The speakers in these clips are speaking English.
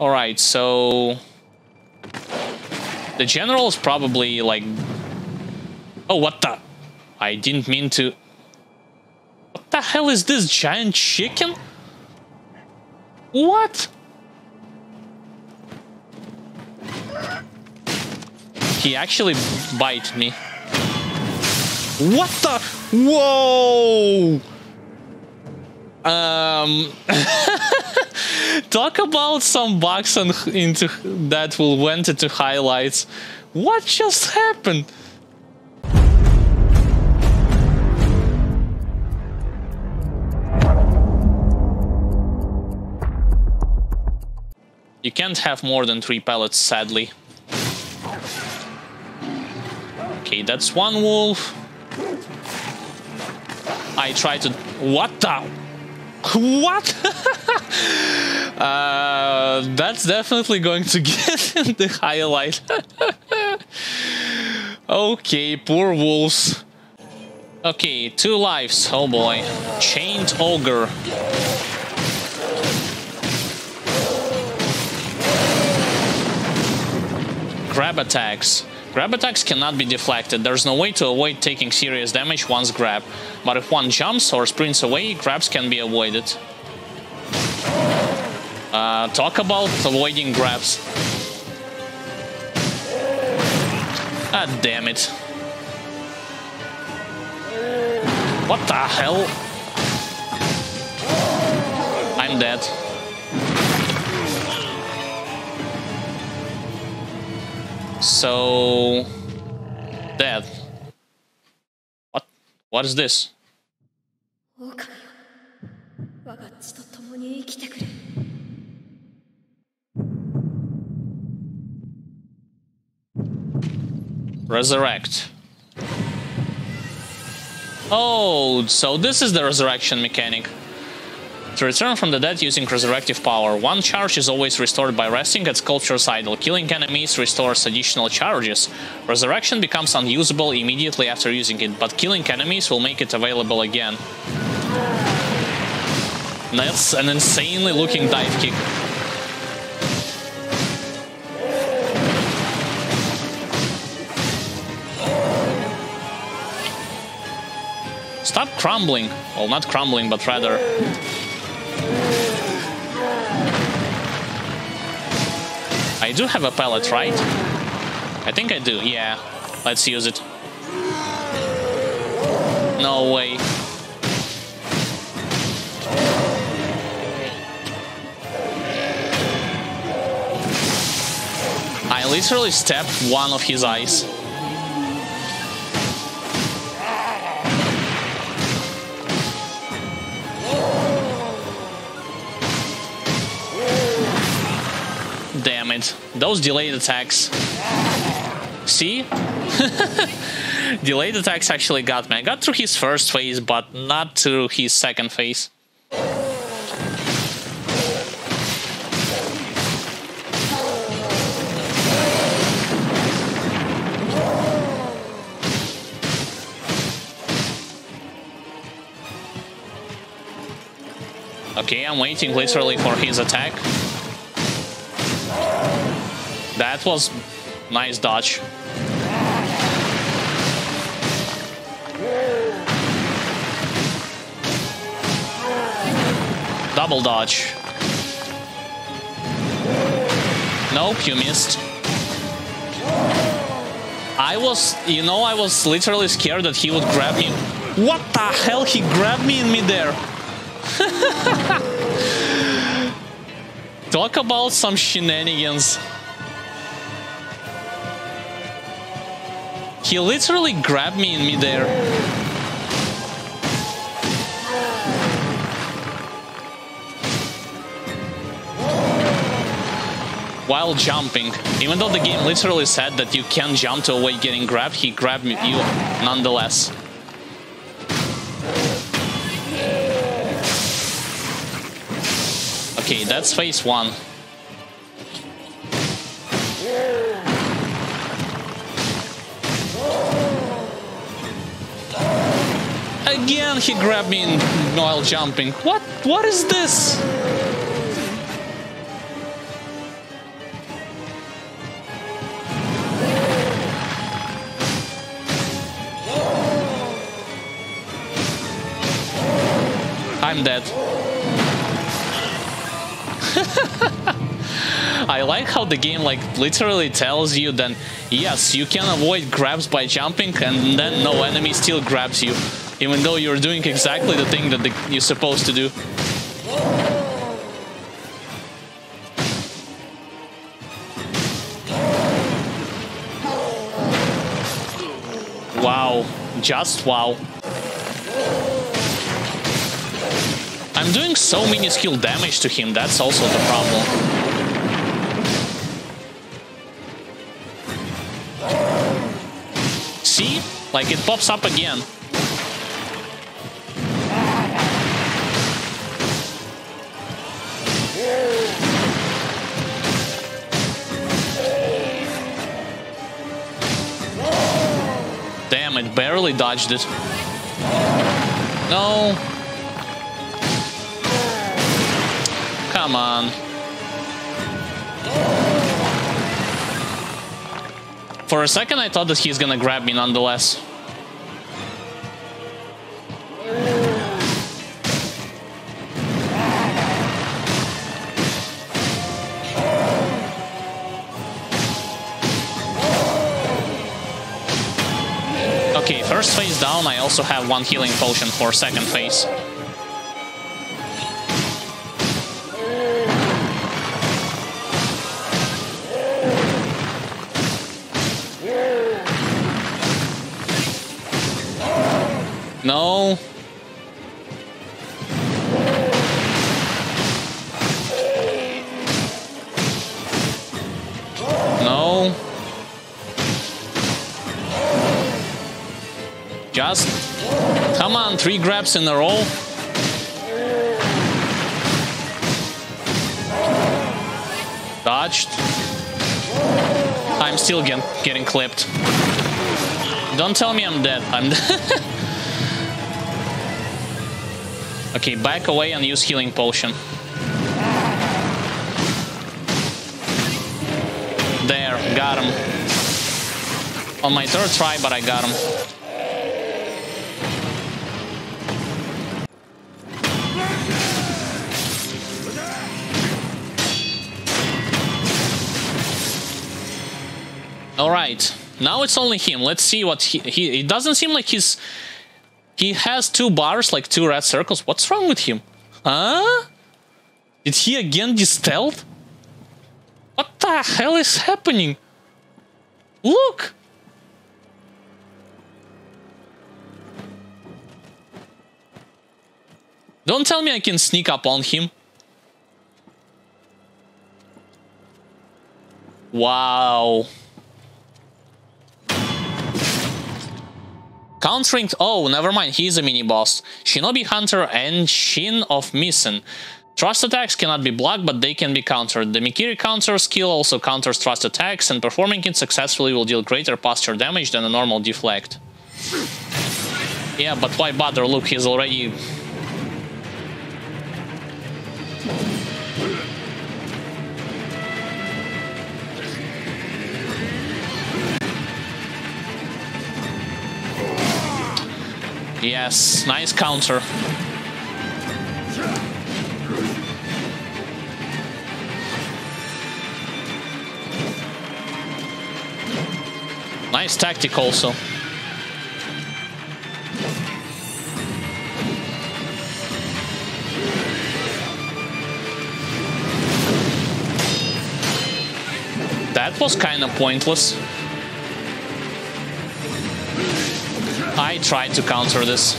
Alright, so... The general is probably like... Oh, what the... I didn't mean to... What the hell is this giant chicken? What? He actually bite me. What the? Whoa! Um, talk about some bugs on, into that will went into highlights. What just happened? You can't have more than three pellets, sadly. Okay, that's one wolf. I try to... What the... What? uh, that's definitely going to get in the highlight. okay, poor wolves. Okay, two lives. Oh boy. Chained Ogre. Grab attacks. Grab attacks cannot be deflected, there's no way to avoid taking serious damage once grabbed, but if one jumps or sprints away, grabs can be avoided. Uh, talk about avoiding grabs. Ah, damn it. What the hell? I'm dead. So... Dead. What? What is this? Resurrect. Oh, so this is the resurrection mechanic. To return from the dead using resurrective power, one charge is always restored by resting at Sculptor's idol. Killing enemies restores additional charges. Resurrection becomes unusable immediately after using it, but killing enemies will make it available again. That's an insanely looking dive kick. Stop crumbling. Well, not crumbling, but rather I do have a pellet, right? I think I do, yeah. Let's use it. No way. I literally stepped one of his eyes. It. Those delayed attacks. See? delayed attacks actually got me. I got through his first phase, but not through his second phase. Okay, I'm waiting literally for his attack. That was nice dodge. Double dodge. Nope, you missed. I was, you know, I was literally scared that he would grab me. What the hell? He grabbed me in midair. Talk about some shenanigans. He literally grabbed me in midair. While jumping. Even though the game literally said that you can jump to avoid getting grabbed, he grabbed you nonetheless. Okay, that's phase one. Again, he grabbed me in while jumping. What? What is this? I'm dead. I like how the game like literally tells you then yes you can avoid grabs by jumping and then no enemy still grabs you even though you're doing exactly the thing that the, you're supposed to do. Wow, just wow. I'm doing so many skill damage to him, that's also the problem. See? Like it pops up again. It barely dodged it. No, Come on. For a second, I thought that he's gonna grab me nonetheless. Okay, first phase down, I also have one healing potion for second phase. No. Just... Come on, three grabs in a row. Dodged. I'm still get, getting clipped. Don't tell me I'm dead. I'm dead. Okay, back away and use healing potion. There, got him. On my third try, but I got him. Alright, now it's only him. Let's see what he, he... It doesn't seem like he's he has two bars, like two red circles. What's wrong with him? Huh? Did he again stealth? What the hell is happening? Look! Don't tell me I can sneak up on him. Wow. Countering... Oh, never mind, he's a mini-boss. Shinobi Hunter Enshin of Misen. Thrust attacks cannot be blocked, but they can be countered. The Mikiri counter skill also counters thrust attacks, and performing it successfully will deal greater posture damage than a normal deflect. Yeah, but why bother? Look, he's already Yes, nice counter. Nice tactic also. That was kind of pointless. Tried to counter this.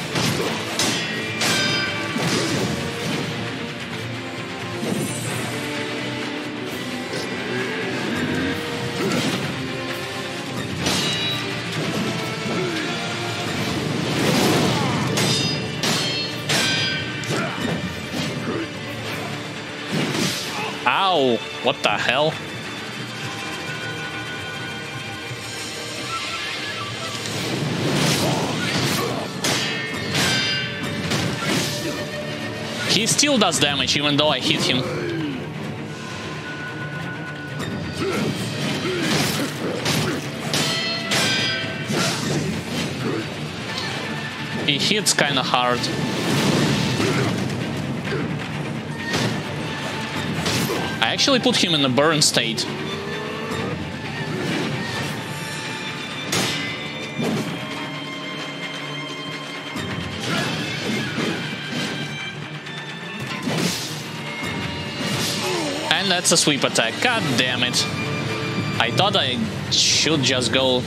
Ow! What the hell? He still does damage, even though I hit him. He hits kinda hard. I actually put him in a burn state. That's a sweep attack. God damn it. I thought I should just go...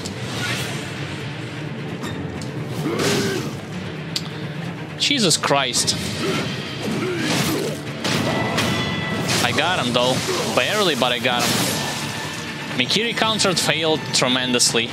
Jesus Christ. I got him though. Barely, but I got him. Mikiri countered failed tremendously.